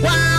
Why?